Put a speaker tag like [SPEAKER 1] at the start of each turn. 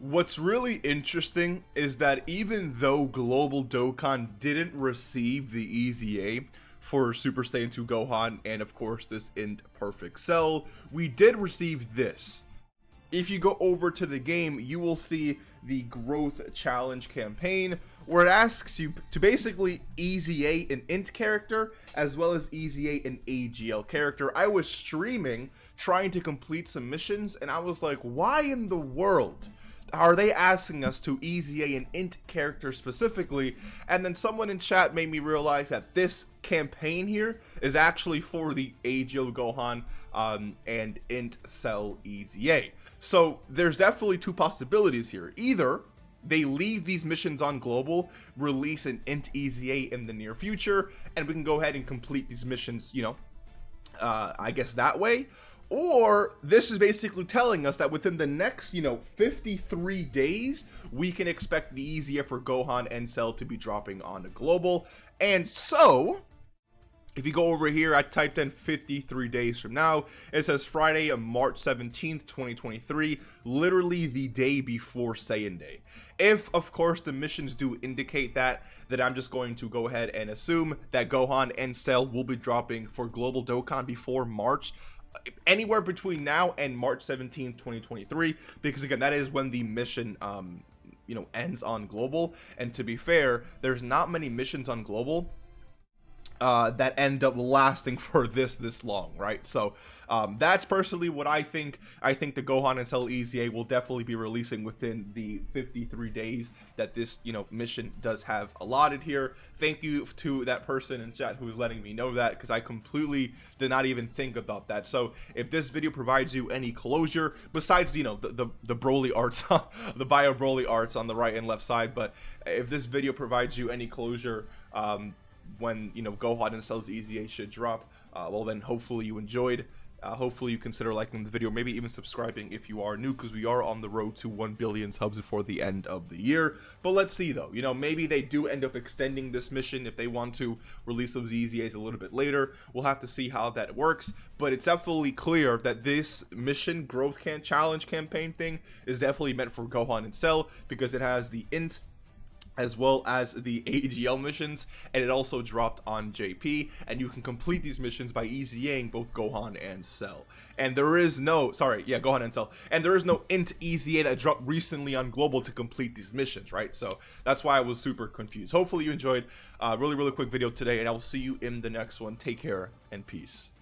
[SPEAKER 1] What's really interesting is that even though Global Dokkan didn't receive the EZA for Super Saiyan 2 Gohan and of course this Int Perfect Cell, we did receive this. If you go over to the game, you will see the Growth Challenge campaign where it asks you to basically EZA an int character as well as EZA an AGL character. I was streaming trying to complete some missions and I was like, why in the world? Are they asking us to EZA an int character specifically? And then someone in chat made me realize that this campaign here is actually for the AGL Gohan um, and int cell EZA. So there's definitely two possibilities here. Either they leave these missions on global, release an int EZA in the near future, and we can go ahead and complete these missions, you know, uh, I guess that way. Or this is basically telling us that within the next, you know, 53 days, we can expect the EZA for Gohan and Cell to be dropping on the global. And so, if you go over here, I typed in 53 days from now. It says Friday, March 17th, 2023, literally the day before Saiyan Day. If, of course, the missions do indicate that, then I'm just going to go ahead and assume that Gohan and Cell will be dropping for Global Dokkan before March anywhere between now and March 17th, 2023, because again, that is when the mission, um, you know, ends on global. And to be fair, there's not many missions on global uh, that end up lasting for this this long, right? So um, that's personally what I think. I think the Gohan and Cell EZA will definitely be releasing within the 53 days that this you know mission does have allotted here. Thank you to that person in chat who is letting me know that because I completely did not even think about that. So if this video provides you any closure besides you know the the, the Broly arts, the Bio Broly arts on the right and left side, but if this video provides you any closure. Um, when you know Gohan and Cell's EZA should drop. Uh, well, then hopefully you enjoyed. Uh, hopefully you consider liking the video, maybe even subscribing if you are new, because we are on the road to 1 billion subs before the end of the year. But let's see though, you know, maybe they do end up extending this mission if they want to release those EZAs a little bit later. We'll have to see how that works. But it's definitely clear that this mission growth can challenge campaign thing is definitely meant for Gohan and Cell because it has the int as well as the AGL missions, and it also dropped on JP, and you can complete these missions by EZAing both Gohan and Cell. And there is no, sorry, yeah, Gohan and Cell, and there is no int EZA that dropped recently on Global to complete these missions, right? So that's why I was super confused. Hopefully you enjoyed a really, really quick video today, and I will see you in the next one. Take care, and peace.